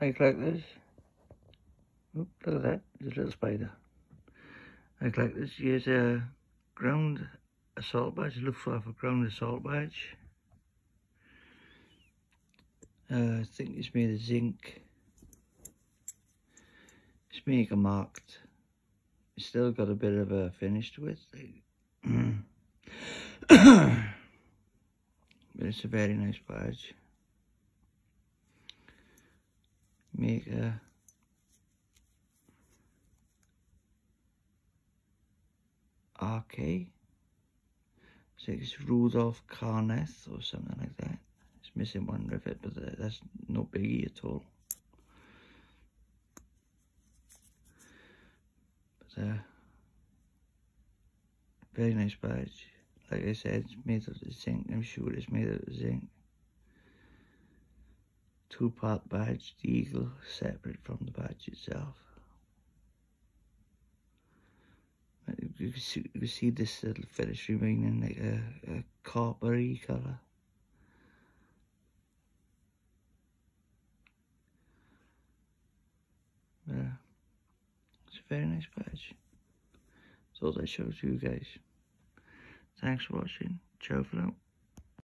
Hey collectors. Oop, look at that, there's a little spider. Hey this. here's a ground assault badge, look for a ground assault badge. Uh, I think it's made of zinc. It's maker marked. It's still got a bit of a finish to it. but it's a very nice badge. Make a RK. So it's Rudolf Karneth or something like that. It's missing one rivet, but that's no biggie at all. But uh, very nice badge. Like I said, it's made of zinc. I'm sure it's made of zinc two-part badge, the eagle separate from the badge itself. You can see, you can see this little finish remaining like a, a coppery colour. Yeah, it's a very nice badge. Thought I showed you guys. Thanks for watching. Ciao for now.